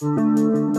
Música